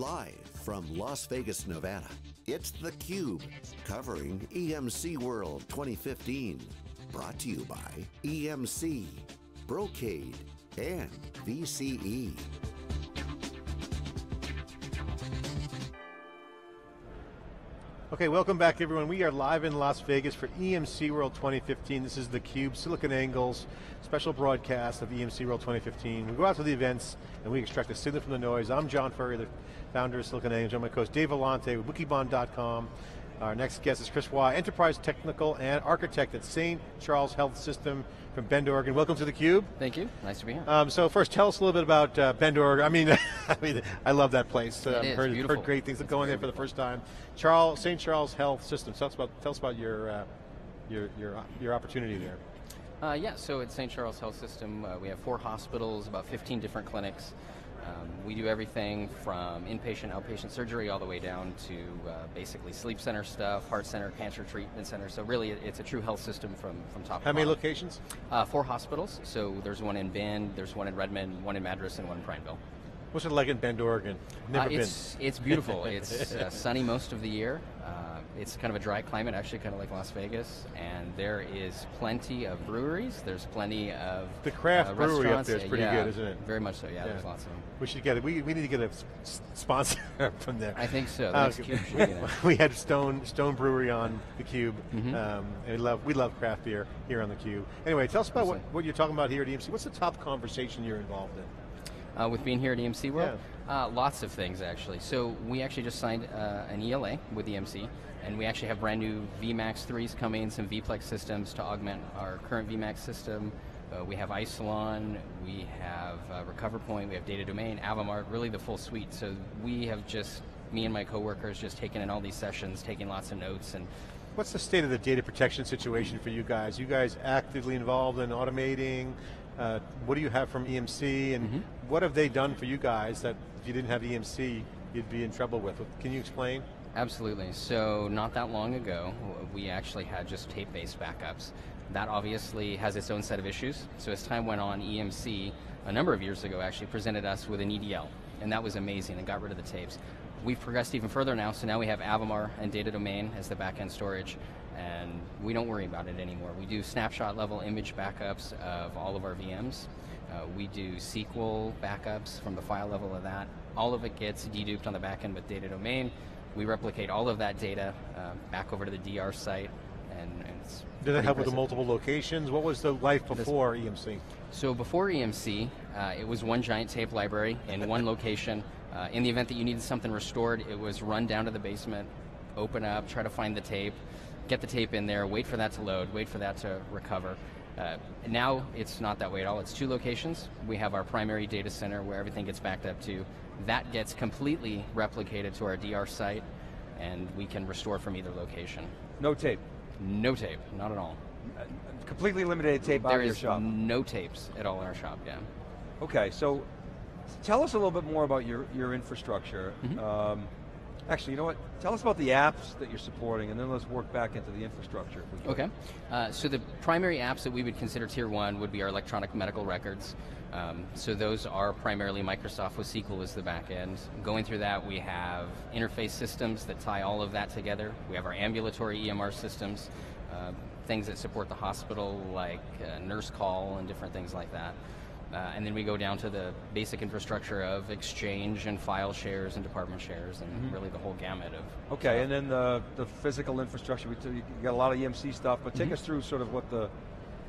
Live from Las Vegas, Nevada, it's theCUBE, covering EMC World 2015. Brought to you by EMC, Brocade, and VCE. Okay, welcome back everyone. We are live in Las Vegas for EMC World 2015. This is theCUBE, SiliconANGLE's special broadcast of EMC World 2015. We go out to the events and we extract the signal from the noise. I'm John Furrier, the founder of SiliconANGLE. I'm my co-host Dave Vellante with Wikibon.com. Our next guest is Chris Waugh, Enterprise Technical and Architect at St. Charles Health System from Bend, Oregon. Welcome to theCUBE. Thank you, nice to be here. Um, so first, tell us a little bit about uh, Bend, Oregon. I mean, I mean, I love that place. It I've is, heard, beautiful. heard great things It's going there for the first time. Charles, St. Charles Health System. Tell us about, tell us about your, uh, your, your, your opportunity there. Uh, yeah, so at St. Charles Health System, uh, we have four hospitals, about 15 different clinics. Um, we do everything from inpatient, outpatient surgery all the way down to uh, basically sleep center stuff, heart center, cancer treatment center. So really, it's a true health system from, from top How to many bottom. locations? Uh, four hospitals. So there's one in Bend, there's one in Redmond, one in Madras, and one in Prineville. What's it like in Bend, Oregon? Never Uh, been. it's, it's beautiful. it's uh, sunny most of the year. It's kind of a dry climate, actually, kind of like Las Vegas. And there is plenty of breweries. There's plenty of The craft uh, brewery up there is pretty Yeah, good, isn't it? Very much so. Yeah, Yeah. there's lots of them. We should get it. We, we need to get a sponsor from there. I think so. The Uh, next cube should be there. we had Stone Stone Brewery on the Cube. Mhm. Um, and we love we love craft beer here on the Cube. Anyway, tell us about what, what you're talking about here at EMC. What's the top conversation you're involved in? Uh, with being here at EMC World? Uh, lots of things, actually. So we actually just signed uh, an ELA with EMC, and we actually have brand new VMAX 3s coming, some VPlex systems to augment our current VMAX system. Uh, we have Isilon, we have uh, Recover we have Data Domain, Avamar, really the full suite. So we have just, me and my coworkers, just taken in all these sessions, taking lots of notes, and What's the state of the data protection situation for you guys? You guys actively involved in automating? Uh, what do you have from EMC, and Mhm. What have they done for you guys that if you didn't have EMC, you'd be in trouble with? Can you explain? Absolutely. So not that long ago, we actually had just tape-based backups. That obviously has its own set of issues. So as time went on, EMC, a number of years ago, actually presented us with an EDL, and that was amazing and got rid of the tapes. We've progressed even further now, so now we have Avamar and Data Domain as the back-end storage, and we don't worry about it anymore. We do snapshot level image backups of all of our VMs. Uh, we do SQL backups from the file level of that. All of it gets deduped on the back end with Data Domain. We replicate all of that data uh, back over to the DR site, and, and it's Did it help with the multiple locations? What was the life before E EMC? So before EMC, uh, it was one giant tape library in one location. Uh, in the event that you needed something restored, it was run down to the basement, open up, try to find the tape, get the tape in there, wait for that to load, wait for that to recover. Uh, now it's not that way at all. It's two locations. We have our primary data center where everything gets backed up to. That gets completely replicated to our DR site, and we can restore from either location. No tape. No tape, not at all. Uh, Completely eliminated tape out of your is shop. no tapes at all in our shop. Yeah. Okay, so tell us a little bit more about your, your infrastructure. Mhm. Um, actually, you know what? Tell us about the apps that you're supporting, and then let's work back into the infrastructure. Okay. Uh, so the primary apps that we would consider tier one would be our electronic medical records. Um, so those are primarily Microsoft with SQL as the back end. Going through that, we have interface systems that tie all of that together. We have our ambulatory EMR systems, uh, things that support the hospital like uh, nurse call and different things like that. Uh, and then we go down to the basic infrastructure of exchange and file shares and department shares and Mhm. really the whole gamut of. Okay, stuff. and then the, the physical infrastructure, we you got a lot of EMC stuff, but take Mhm. us through sort of what the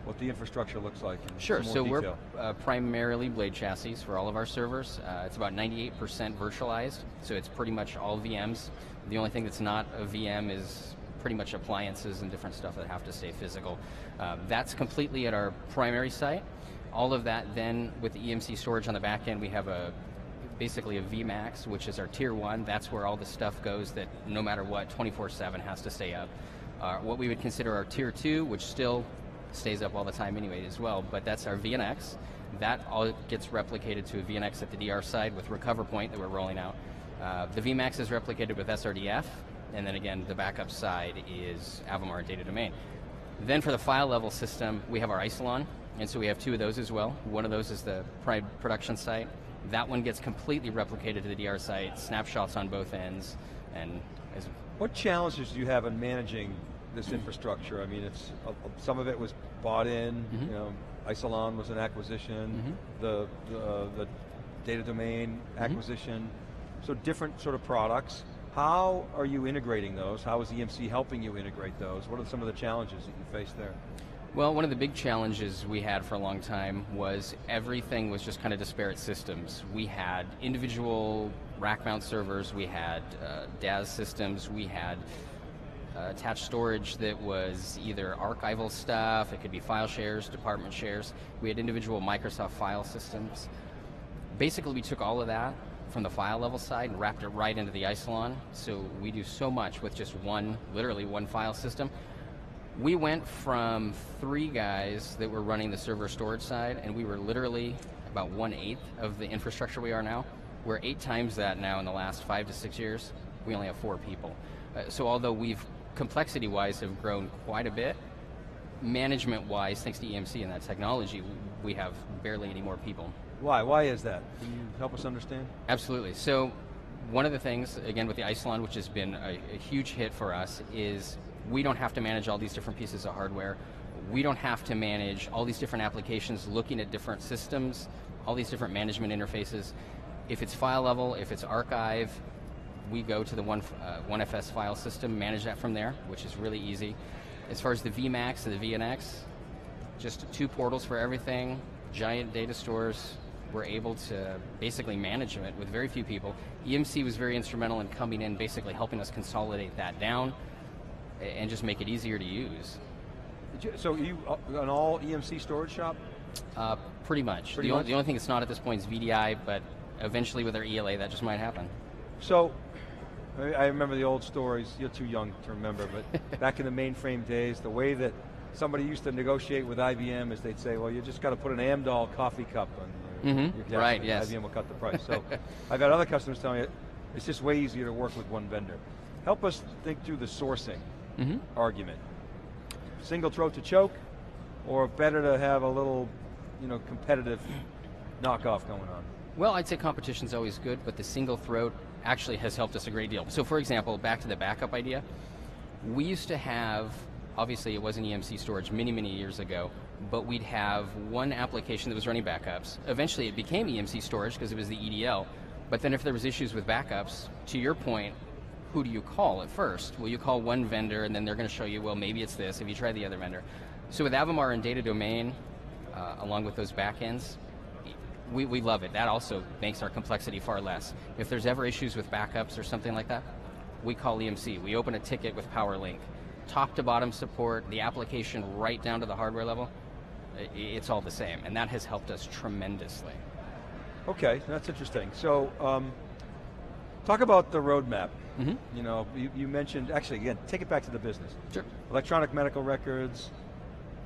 what the infrastructure looks like. in Sure. So more we're uh, primarily blade chassis for all of our servers. Uh, it's about 98% virtualized, so it's pretty much all VMs. The only thing that's not a VM is pretty much appliances and different stuff that have to stay physical. Uh, that's completely at our primary site. All of that then with the EMC storage on the back end, we have a basically a VMAX, which is our tier one. That's where all the stuff goes that no matter what, 24/7 has to stay up. Uh, what we would consider our tier two, which still stays up all the time anyway as well, but that's our VNX. That all gets replicated to a VNX at the DR side with Recover Point that we're rolling out. Uh, the VMAX is replicated with SRDF, and then again, the backup side is Avamar Data Domain. Then for the file level system, we have our Isilon, and so we have two of those as well. One of those is the Pride production site, That one gets completely replicated to the DR site, snapshots on both ends, and as What challenges do you have in managing this infrastructure? I mean, it's uh, some of it was bought in. Mhm. You know, Isilon was an acquisition. Mhm. The the, the data domain Mm-hmm. acquisition. So different sort of products. How are you integrating those? How is EMC helping you integrate those? What are some of the challenges that you face there? Well, one of the big challenges we had for a long time was everything was just kind of disparate systems. We had individual rack mount servers, we had uh, DAS systems, we had uh, attached storage that was either archival stuff, it could be file shares, department shares. We had individual Microsoft file systems. Basically, we took all of that from the file level side and wrapped it right into the Isilon. So we do so much with just one, literally one file system. We went from three guys that were running the server storage side, and we were literally about one eighth of the infrastructure we are now. We're eight times that now in the last five to six years. We only have four people. Uh, so although we've complexity wise have grown quite a bit, management wise, thanks to EMC and that technology, we have barely any more people. Why? Why is that? Can you help us understand? Absolutely. So, one of the things, again, with the Isilon, which has been a, a, huge hit for us, is we don't have to manage all these different pieces of hardware. We don't have to manage all these different applications looking at different systems, all these different management interfaces. If it's file level, if it's archive, we go to the one, uh, OneFS file system, manage that from there, which is really easy. As far as the VMAX and the VNX, just two portals for everything, giant data stores, we're able to basically manage it with very few people. EMC was very instrumental in coming in, basically helping us consolidate that down and just make it easier to use. You, so you uh, an all EMC storage shop? Uh, pretty much. Pretty the, much? Only, the only thing that's not at this point is VDI, but eventually with our ELA that just might happen. So, I I remember the old stories. You're too young to remember, but back in the mainframe days, the way that somebody used to negotiate with IBM is they'd say, "Well, you just got to put an Amdahl coffee cup on your, your desk, right, and yes. IBM will cut the price." So, I've had other customers telling me it's just way easier to work with one vendor. Help us think through the sourcing Mhm. argument. Single throat to choke, or better to have a little, you know, competitive knockoff going on. Well, I'd say competition's always good, but the single throat actually has helped us a great deal. So, for example, back to the backup idea, we used to have, obviously, it wasn't EMC storage many, many years ago, but we'd have one application that was running backups. Eventually, it became EMC storage because it was the EDL. But then, if there was issues with backups, to your point, who do you call at first? Well, you call one vendor, and then they're going to show you, well, maybe it's this. If you try the other vendor, so with Avamar and Data Domain, uh, along with those backends, we, we love it. That also makes our complexity far less. If there's ever issues with backups or something like that, we call EMC. We open a ticket with PowerLink. Top to bottom support, the application right down to the hardware level, it's all the same. And that has helped us tremendously. Okay, that's interesting. So, um, talk about the roadmap. Mhm. You know, you, you mentioned, actually, again, take it back to the business. Sure. Electronic medical records,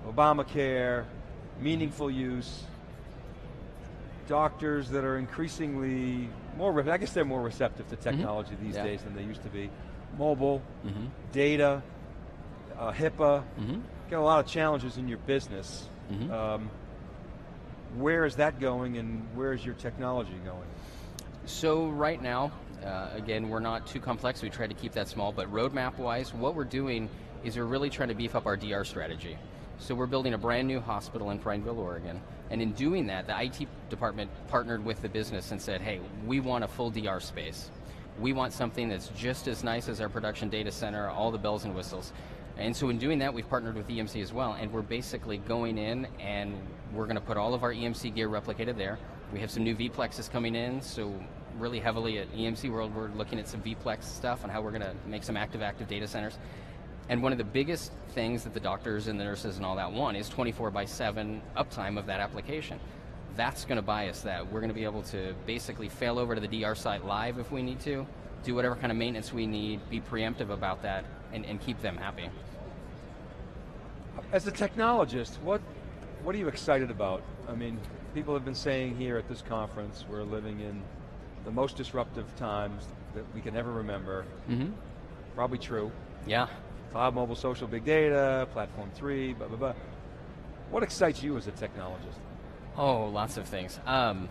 Obamacare, meaningful use, doctors that are increasingly more, I guess they're more receptive to technology these Yeah. days than they used to be. Mobile, Mhm. data, uh, HIPAA, Mhm. got a lot of challenges in your business. Mhm. Um, where is that going and where is your technology going? So right now, uh, again, we're not too complex. We try to keep that small. But roadmap-wise, what we're doing is we're really trying to beef up our DR strategy. So we're building a brand new hospital in Prineville, Oregon. And in doing that, the IT department partnered with the business and said, hey, we want a full DR space. We want something that's just as nice as our production data center, all the bells and whistles. And so in doing that, we've partnered with EMC as well, and we're basically going in and we're going to put all of our EMC gear replicated there. We have some new Vplexes coming in, so really heavily at EMC World, we're looking at some Vplex stuff and how we're going to make some active active data centers. And one of the biggest things that the doctors and the nurses and all that want is 24 by 7 uptime of that application. That's going to buy us that. We're going to be able to basically fail over to the DR site live if we need to, do whatever kind of maintenance we need, be preemptive about that, and, and keep them happy. As a technologist, what what are you excited about? I mean, people have been saying here at this conference, we're living in the most disruptive times that we can ever remember. Mm-hmm. Probably true. Yeah. Cloud, mobile, social, big data, platform three, blah, blah, blah. What excites you as a technologist? Oh, lots of things. Um,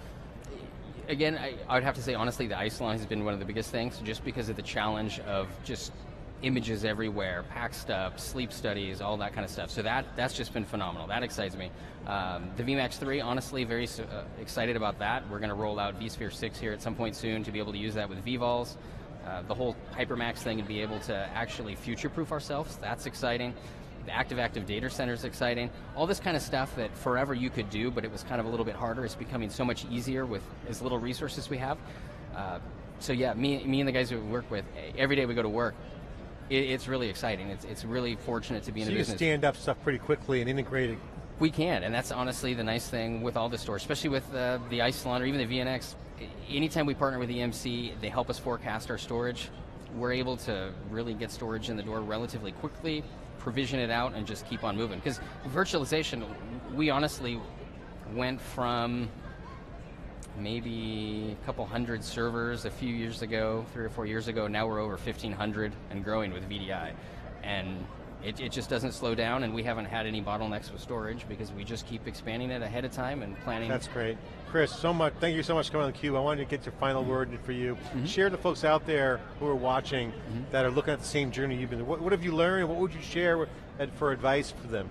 again, I, I would have to say honestly, the Isilon has been one of the biggest things, just because of the challenge of just images everywhere, pack stuff, sleep studies, all that kind of stuff. So that that's just been phenomenal. That excites me. Um, the VMAX 3, honestly, very uh, excited about that. We're going to roll out vSphere 6 here at some point soon to be able to use that with vVols. Uh, the whole Hypermax thing and be able to actually future-proof ourselves. That's exciting. The active-active data center is exciting. All this kind of stuff that forever you could do, but it was kind of a little bit harder. It's becoming so much easier with as little resources we have. Uh, so yeah, me, me and the guys we work with, every day we go to work, it, it's really exciting. It's, it's really fortunate to be so in the you business. stand up stuff pretty quickly and integrate it. We can, and that's honestly the nice thing with all the stores, especially with uh, the Isilon or even the VNX. Anytime we partner with EMC, they help us forecast our storage. We're able to really get storage in the door relatively quickly, provision it out, and just keep on moving. Because virtualization, we honestly went from maybe a couple hundred servers a few years ago, three or four years ago. Now we're over 1,500 and growing with VDI. And it, it, just doesn't slow down, and we haven't had any bottlenecks with storage because we just keep expanding it ahead of time and planning. That's great. Chris, so much. Thank you so much for coming on theCUBE. I wanted to get your final mm -hmm. word for you. Mm -hmm. Share the folks out there who are watching mm -hmm. that are looking at the same journey you've been. What, what have you learned? What would you share for advice for them?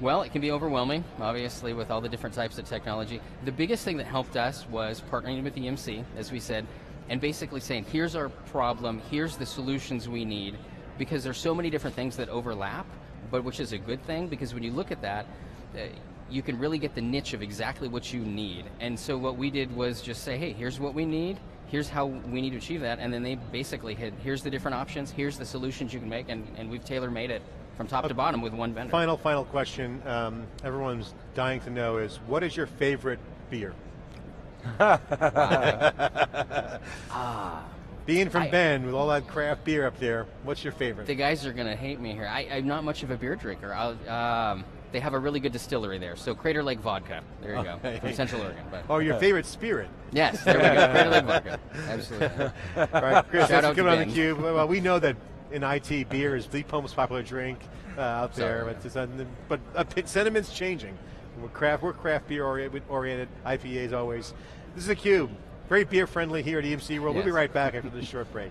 Well, it can be overwhelming, obviously, with all the different types of technology. The biggest thing that helped us was partnering with EMC, as we said, and basically saying, here's our problem, here's the solutions we need, because there's so many different things that overlap, but which is a good thing, because when you look at that, uh, you can really get the niche of exactly what you need. And so what we did was just say, hey, here's what we need, here's how we need to achieve that, and then they basically hit, here's the different options, here's the solutions you can make, and, and we've tailor-made it from top to bottom with one vendor. Final, final question um, everyone's dying to know is, what is your favorite beer? ah. Being from I, Bend with all that craft beer up there, what's your favorite? The guys are going to hate me here. I, am not much of a beer drinker. Um, they have a really good distillery there. So Crater Lake Vodka. There you okay. go. From Central Oregon. But. Oh, your favorite spirit. Yes, there we go. Crater Lake Vodka. Absolutely. All right, Chris, Shout thanks for coming on theCUBE. Well, we know that in IT, beer is the most popular drink uh, out there. But, but uh, sentiment's changing. We're craft, we're craft beer oriented, IPAs always. This is a theCUBE, very beer friendly here at EMC World. Yes. We'll be right back after this short break.